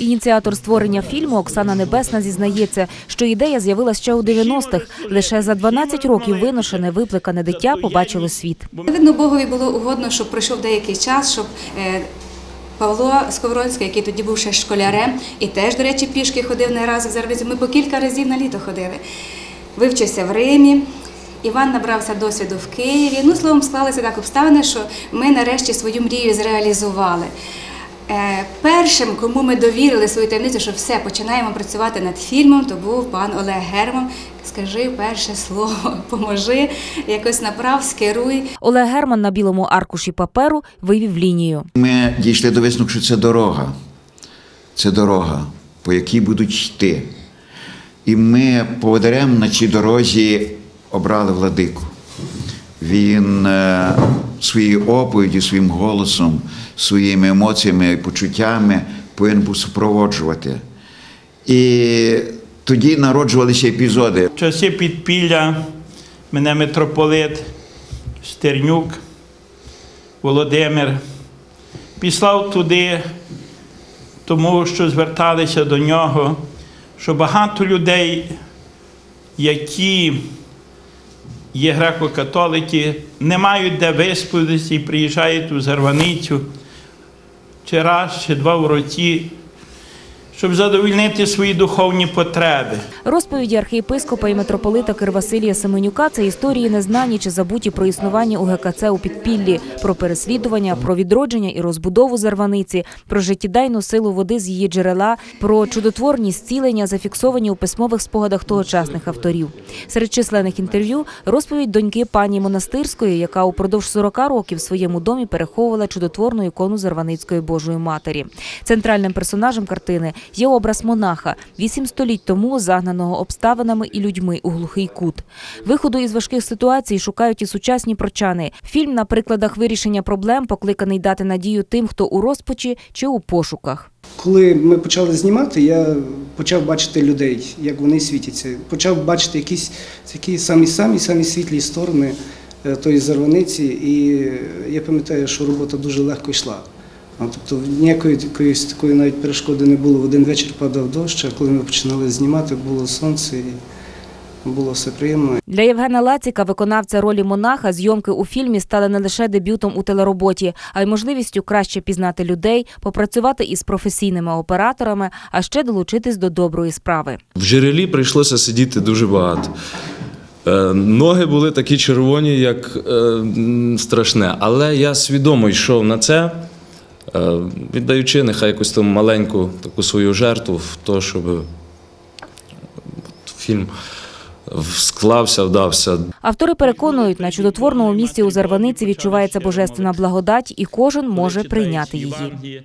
Ініціатор створення фільму Оксана Небесна зізнається, що ідея з'явилася ще у 90-х. Лише за 12 років виношене виплекане дитя побачило світ. Видно, Богові було угодно, щоб пройшов деякий час, щоб е, Павло Сковоронський, який тоді був ще школярем, і теж, до речі, пішки ходив не раз в Зарвизі. Ми по кілька разів на літо ходили. Вивчився в Римі. Іван набрався досвіду в Києві. Ну, словом, склалися так обставини, що ми нарешті свою мрію зреалізували. Е, Першим, кому ми довірили свою таємницю, що все, починаємо працювати над фільмом, то був пан Олег Герман. Скажи перше слово, поможи, якось направ, скеруй. Олег Герман на білому аркуші паперу вивів лінію. Ми дійшли до висновку, що це дорога. Це дорога, по якій будуть йти. І ми поводарем на цій дорозі обрали владику. Він своєю оповіддю, своїм голосом, своїми емоціями і почуттями повинен був супроводжувати. І тоді народжувалися епізоди. В часи підпілля мене митрополит Стернюк Володимир післав туди, тому що зверталися до нього, що багато людей, які є греко-католики, не мають де висповідати і приїжджають у Зарваницю чи раз, чи два в році, щоб задовольнити свої духовні потреби. Розповіді архієпископа і митрополита Кир Василія Семенюка це історії незнані чи забуті про існування УГКЦ у підпіллі, про переслідування, про відродження і розбудову зарваниці, про життєдайну силу води з її джерела, про чудотворні зцілення, зафіксовані у письмових спогадах тогочасних авторів. Серед численних інтерв'ю розповідь доньки пані Монастирської, яка упродовж 40 років в своєму домі переховувала чудотворну ікону Зарваницької Божої Матері. Центральним персонажем картини є образ монаха, вісім століть тому загнаного обставинами і людьми у глухий кут. Виходу із важких ситуацій шукають і сучасні прочани. Фільм на прикладах вирішення проблем покликаний дати надію тим, хто у розпачі чи у пошуках. Коли ми почали знімати, я почав бачити людей, як вони світяться. Почав бачити якісь такі самі самі самі світлі сторони е, тої зарваниці, і я пам'ятаю, що робота дуже легко йшла. А, Тобто ніякої якоїсь такої навіть перешкоди не було. В один вечір падав дощ, а коли ми починали знімати, було сонце і було все приємно. Для Євгена Лаціка, виконавця ролі монаха, зйомки у фільмі стали не лише дебютом у телероботі, а й можливістю краще пізнати людей, попрацювати із професійними операторами, а ще долучитись до доброї справи. В джерелі прийшлося сидіти дуже багато. Е, Ноги були такі червоні, як е, страшне. Але я свідомо йшов на це, віддаючи нехай якусь там маленьку таку свою жертву в те, щоб фільм склався, вдався. Автори переконують, на чудотворному місці у Зарваниці відчувається божественна благодать, і кожен може прийняти її.